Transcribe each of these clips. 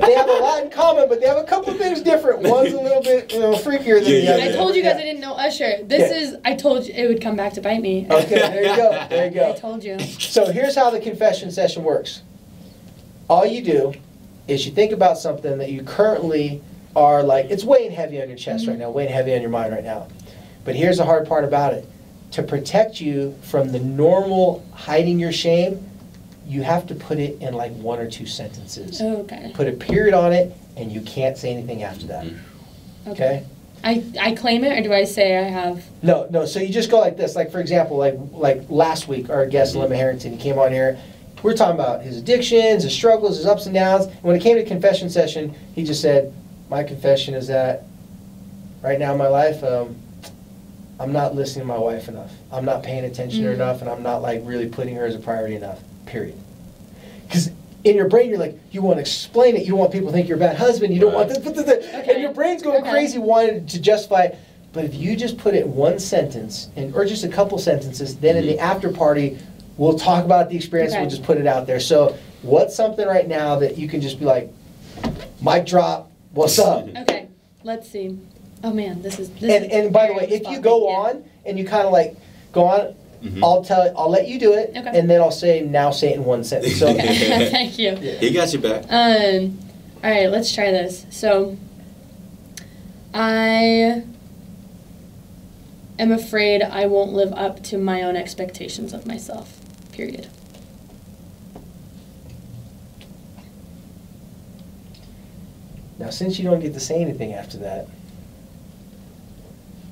they have a lot in common, but they have a couple things different. One's a little bit, you know, freakier than Yeah, the other. I told you guys Yeah. I didn't know Usher. This Yeah. is. I told you it would come back to bite me. Okay, there you go. There you go. I told you. So here's how the confession session works. All you do is you think about something that you currently are like, it's weighing heavy on your chest right mm-hmm. now, weighing heavy on your mind right now. But here's the hard part about it. To protect you from the normal hiding your shame, you have to put it in like one or two sentences. Okay. Put a period on it, and you can't say anything after that. Okay? I I claim it, or do I say I have? No, no. So you just go like this. Like for example, like like last week, our guest Lemma Harrington, he came on here. We are talking about his addictions, his struggles, his ups and downs. And when it came to confession session, he just said, "My confession is that right now in my life, um, I'm not listening to my wife enough. I'm not paying attention to her Mm. enough, and I'm not like really putting her as a priority enough. Period. Because in your brain, you're like, you want to explain it. You don't want people to think you're a bad husband. You don't want Right. this, this, this. Okay. and your brain's going Okay. crazy wanting to justify it. But if you just put it in one sentence, and or just a couple sentences, then in the mm-hmm. after party, we'll talk about the experience. Okay. We'll just put it out there. So, what's something right now that you can just be like, mic drop. What's up? Okay. Let's see. Oh man, this is. This And is and by the way, if you go yeah. on and you kind of like go on, Mhm. I'll tell I'll let you do it, Okay. and then I'll say now say it in one sentence. So Okay. Thank you. He got you back. Um, all right, let's try this. So, I am afraid I won't live up to my own expectations of myself. Period. now, since you don't get to say anything after that,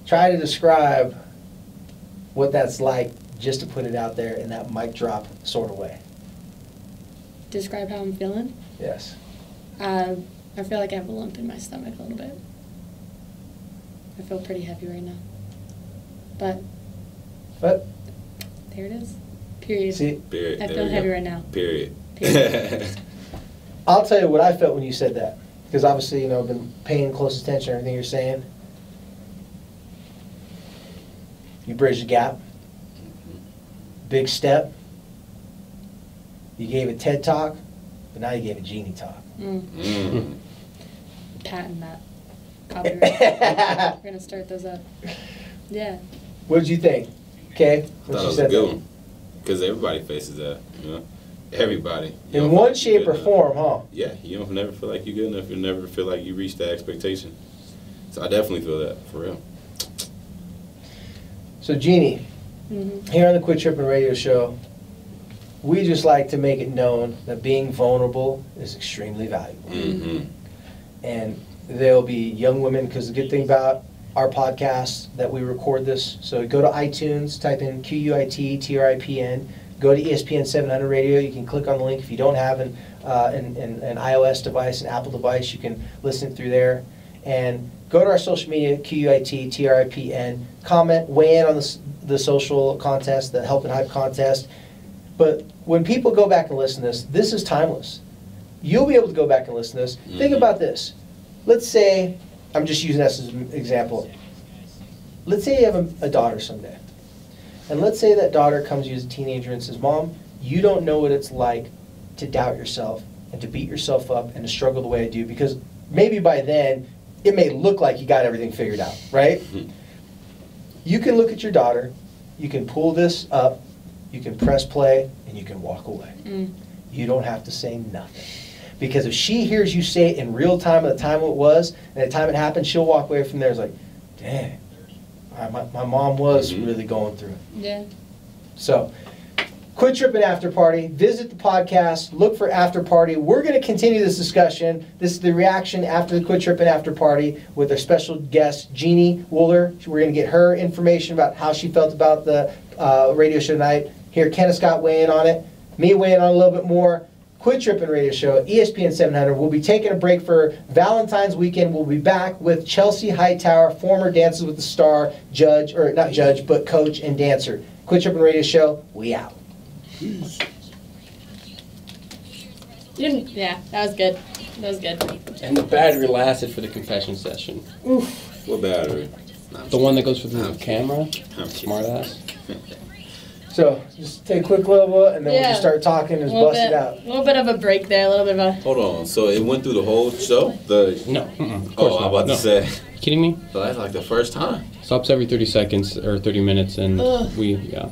try to describe what that's like just to put it out there in that mic drop sort of way. Describe how I'm feeling. Yes. Uh, I feel like I have a lump in my stomach a little bit. I feel pretty heavy right now. But But there it is. Period. see, Period. I There feel we heavy go. right now. Period. Period. I'll tell you what I felt when you said that, because obviously you know I've been paying close attention to everything you're saying. You bridged the gap. Big step. You gave a TED talk, but now you gave a genie talk. Mm, Mm. patent that. Copyright. We're gonna start those up. Yeah. What did you think? Okay, I when thought it was a said good one. Because everybody faces that, you know? Everybody. You In one shape or enough. form, huh? Yeah, you don't never feel like you're good enough. You never feel like you reached that expectation. So I definitely feel that, for real. So Jeannie, hmm here on the Quit Tripping Radio Show, we just like to make it known that being vulnerable is extremely valuable. hmm and there'll be young women because the good thing about our podcast that we record this so go to itunes type in q-u-i-t-t-r-i-p-n go to espn 700 radio you can click on the link if you don't have an, uh, an, an, an ios device an apple device you can listen through there. And go to our social media q-u-i-t-t-r-i-p-n comment weigh in on the, the social contest the help and hype contest but when people go back and listen to this this is timeless you'll be able to go back and listen to this. Think Mhm. about this. Let's say, I'm just using this as an example. Let's say you have a, a daughter someday. And let's say that daughter comes to you as a teenager and says, Mom, you don't know what it's like to doubt yourself and to beat yourself up and to struggle the way I do because maybe by then it may look like you got everything figured out, right? Mhm. You can look at your daughter, you can pull this up, you can press play, and you can walk away Mm. you don't have to say nothing. Because if she hears you say it in real time at the time it was, and the time it happened, she'll walk away from there It's like, dang, my, my mom was Mhm. really going through it. Yeah. So, quit tripping after party. Visit the podcast. Look for after party. We're going to continue this discussion. This is the reaction after the quit tripping after party with our special guest Jeannie Woller. We're going to get her information about how she felt about the uh, radio show tonight. Hear Kenneth Scott weigh in on it. Me weigh in on a little bit more. Quit Tripping Radio Show, ESPN 700. We'll be taking a break for Valentine's weekend. We'll be back with Chelsea Hightower, former Dances with the Star judge, or not judge, but coach and dancer. Quit Tripping Radio Show, we out. You didn't, yeah, that was good. That was good. And the battery lasted for the confession session. What battery? The one that goes through the I'm camera. I'm. Smart ass. So just take a quick little bit, and then we'll Yeah. just start talking and A just bust bit, it out. A little bit of a break there, a little bit of a. Hold on. So it went through the whole show. The No, oh, mm-mm, of course oh, I'm about no. to say. Kidding me? So that's like the first time. Stops every 30 seconds or 30 minutes, and Ugh. we yeah. Damn.